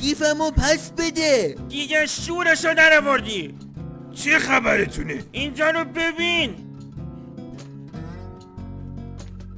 کیفمو پس بده. دیگه شورشو در آوردی چه خبرتونه؟ اینجا رو ببین.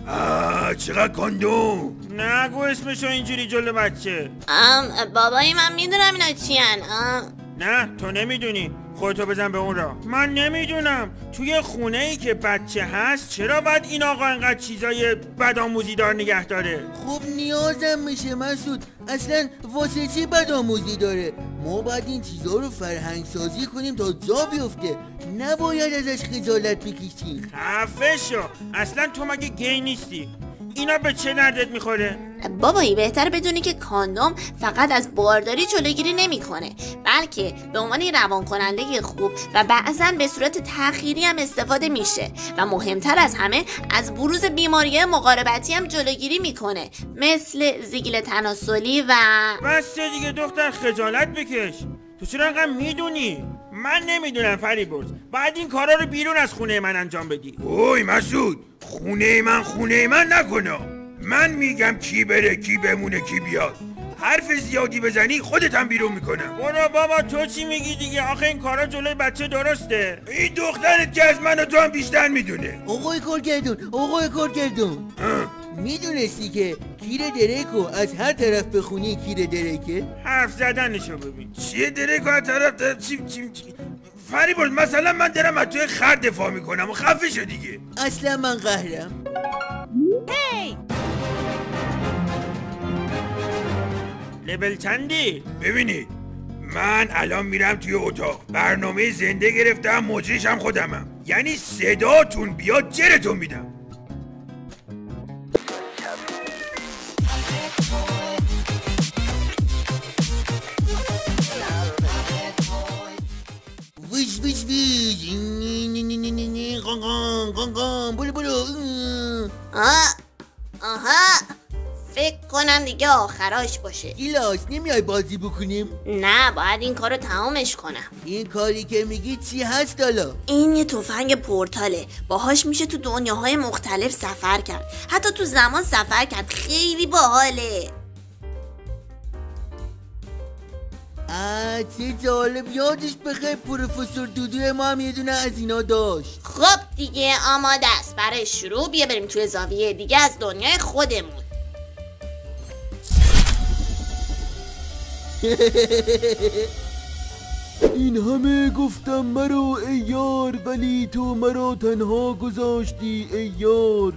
آه چقدر کندوم. نگو اسمشو اینجوری جلو بچه. ام بابایی من می‌دونم اینا چیان. ام. نه تو نمی‌دونی. خودتو بزن به اون را من نمی‌دونم توی خونه ای که بچه هست چرا باید این آقا انقدر چیزای بدآموزی دار نگه داره؟ خب نیازم میشه مسعود. اصلا واسه چی بدآموزی داره؟ ما باید این چیزا رو فرهنگ سازی کنیم تا جا بیفته. نباید ازش خجالت بکشیم. خفه شو. اصلا تو مگه گی نیستی؟ اینا به چه دردت می‌خوره؟ بابایی بهتر بدونی که کاندوم فقط از بارداری جلوگیری نمی‌کنه بلکه به عنوان روان کننده خوب و بعضا به صورت تأخیری هم استفاده میشه و مهمتر از همه از بروز بیماری مقاربتی هم جلوگیری می‌کنه مثل زیگیل تناسلی و بس دیگه دختر خجالت بکش. تو چرا می‌دونی؟ من نمی‌دونم فریبرز بعد این کارا رو بیرون از خونه من انجام بدی. اوی مسعود خونه من خونه من نکنه من میگم کی بره کی بمونه کی بیاد. حرف زیادی بزنی خودت هم بیرون می‌کنم. برو بابا تو چی میگی دیگه؟ آخه این کارا جلوی بچه درسته. این دخترت که از من و تو هم بیشتر می‌دونه. آقای کارگردون آقای کارگردون. می‌دونستی که کیر درکو از هر طرف بخونی کیر درکه؟ حرف زدنشو ببین. چیه درک از طرف طرف چی چی چی فریبرز مثلا من دارم از توی خر دفاع می‌کنم و خفه شو دیگه. اصلا من قهرم. لول چندی؟ ببینید من الان میرم توی اتاق. برنامه زنده گرفتم مجریش هم خودمم. یعنی صداتون بیاد جرتون میدم. فکر کنم دیگه آخراش باشه. گیلاس نمیای بازی بکنیم؟ نه باید این کارو تمامش کنم. این کاری که میگی چی هست حالا؟ این یه تفنگ پورتاله. باهاش میشه تو دنیاهای مختلف سفر کرد. حتی تو زمان سفر کرد. خیلی باحاله. آه چه جالب. یادش بخیر پروفسور دودو ما هم یه دونه از اینا داشت. خب دیگه آماده است. برای شروع بیا بریم توی زاویه دیگه از دنیای خودمون. این همه گفتم مرا ای ولی تو مرا تنها گذاشتی ای یار.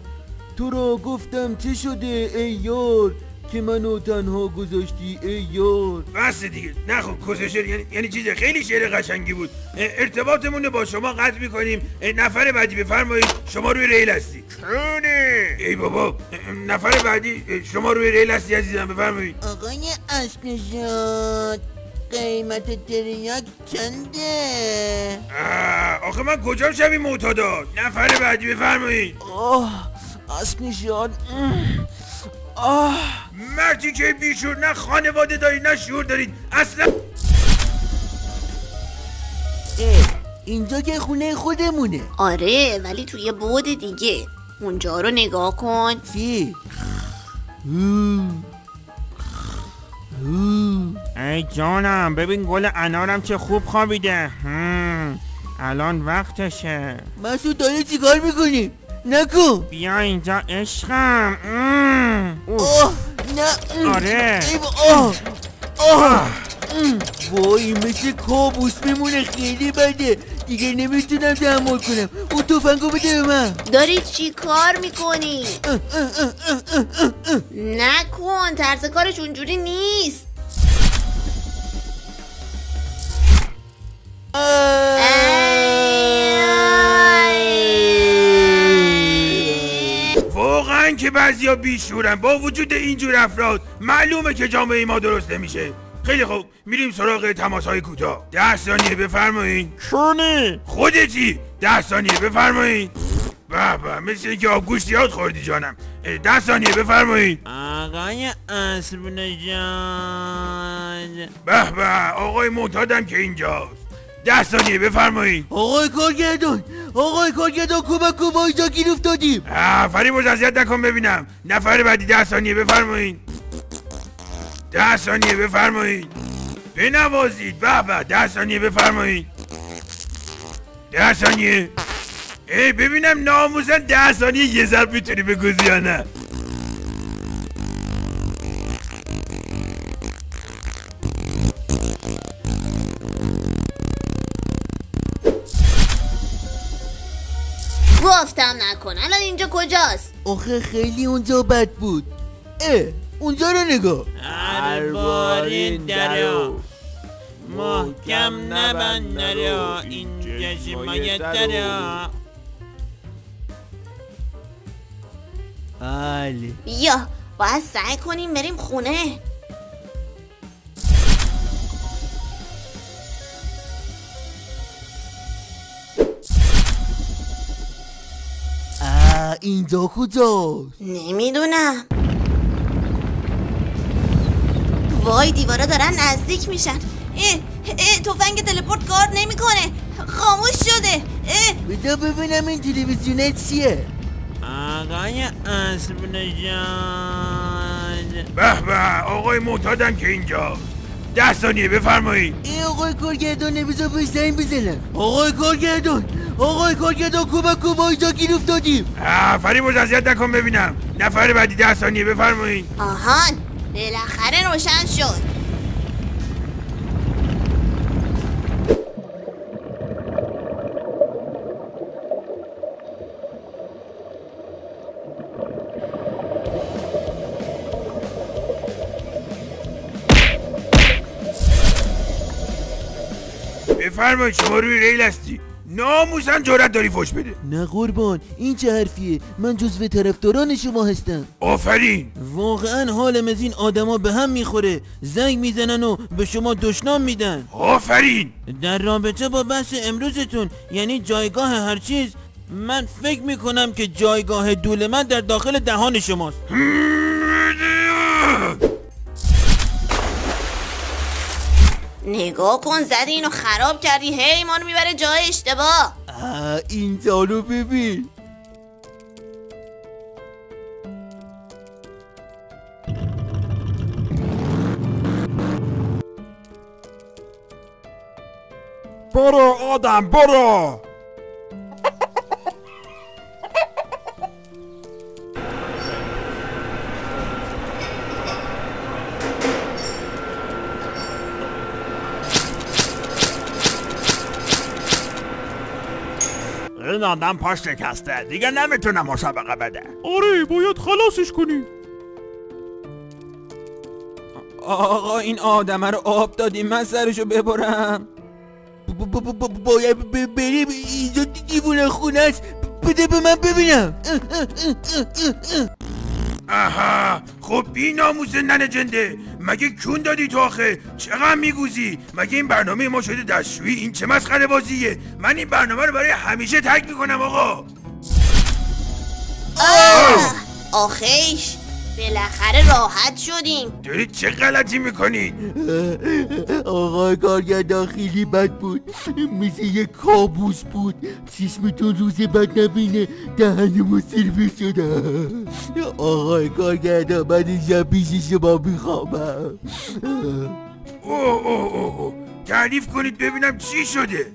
تو را گفتم چه شده ای یار؟ که منو تنها گذاشتی ای یار. بس دیگه. نه خب کس شعر یعنی, یعنی چیز خیلی شعر قشنگی بود. ارتباطمون رو با شما قطع می‌کنیم. نفر بعدی بفرمایید. شما روی ریل هستی. چونه ای بابا نفر بعدی شما روی ریل هستی عزیزم. بفرمایید. آقای اسمشاد قیمت تریاک چنده؟ آه، آخه من کجا شبی معتادات نفر بعدی بفرمایید. آه اسمشاد آه مردی که بیشور نه خانواده دارید نه شعور دارید اصلا اه، اینجا که خونه خودمونه آره ولی توی بود دیگه اونجا رو نگاه کن چی؟ ای جانم ببین گل انارم چه خوب خوابیده. الان وقتشه مسعود داری چیکار می‌کنی؟ نکن بیا اینجا عشقم. اوه. آه نه. آره آه آه ام. وای مثل کابوس میمونه خیلی بده دیگه نمی‌تونم تحمل کنم اون توفنگو بده به من داری چی کار می‌کنی؟ نکن طرز کارش اونجوری نیست واقعا که بعضیا بیشورن. با وجود اینجور افراد معلومه که جامعه ما درست نمیشه. خیلی خوب میریم سراغ تماس های کوتاه. ده ثانیه بفرمایید چونه خودتی! ده ثانیه بفرمایید به به مثل اینکه آبگوشت یاد خوردی جانم. ده ثانیه بفرمایید آقای اسب نجات به به آقای معتادم که اینجاست. ده ثانیه بفرمایید آقای کارگردان آقای کارگردان کمک کن ما اینجا گیر افتادیم. آه، فریبرز اذیت نکن ببینم. نفر بعدی ده ثانیه بفرمایید ده ثانیه بفرمایید بنوازید به به ده ثانیه بفرمایید ده ثانیه ای ببینم ناموسن ده ثانیه یه ضرب می‌تونی بگوزی یا نه؟ گفتم نکن. الان اینجا کجاست؟ آخه خیلی اونجا بد بود. اه اونجا رو نگاه. الباری درو محکم نبند درو اینجا شمایت درو بله. بیا باید سعی کنیم بریم خونه. اینجا کجاست؟ نمی‌دونم. وای دیوارا دارن نزدیک میشن. اه اه تفنگ تلپورت کار نمی‌کنه. خاموش شده. اه. بذار ببینم این تلویزیونه چیه. آقای اسب نژاد به به آقای معتادم که اینجا ده ثانیه بفرمایید. ای آقای کارگردان بذار بهش زنگ بزنم. آقای کارگردان آقای کارگردان کوبا کوبا اینجا گیر افتادیم. آه، فریبرز اذیت نکن ببینم. نفر بعدی ده ثانیه بفرمایید آهان بالاخره روشن شد. بفرمایید شما روی ریل هستی. ناموسن جرأت داری فش بده. نه قربان این چه حرفیه؟ من جزو طرفداران شما هستم. آفرین. واقعا حالم از این آدما به هم می‌خوره. زنگ می‌زنن و به شما دشنام میدن. آفرین. در رابطه با بحث امروزتون یعنی جایگاه هر چیز من فکر می‌کنم که جایگاه دول من در داخل دهان شماست. نگاه کن زدی اینو خراب کردی. هی ما رو می‌بره جای اشتباه. اینجا رو ببین. برو آدم برو. آدم پاش شکسته. دیگه نمی‌تونه مسابقه بده. آره باید خلاصش کنیم آقا این آدمه رو آب دادیم من سرشو ببرم. باید بریم. اینجا دیوونه خونه است. بده به من ببینم. آها خب بی ناموس ننه جنده. مگه کون دادی تو آخه؟ چقدر میگوزی مگه این برنامه ما شده دستشویی؟ این چه مسخره بازیه؟ من این برنامه رو برای همیشه تک می‌کنم آقا. آخیش! بالاخره راحت شدیم. دارید چه غلطی می‌کنید آقا کارگردان خیلی بد بود. مثل یه کابوس بود. چشمتون روز بد نبینه. دهنمون سرویس شده آقای کارگردان من اینجا پیش شما میخوامم اوه اوه اوه اوه. تعریف کنید ببینم چی شده.